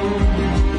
Música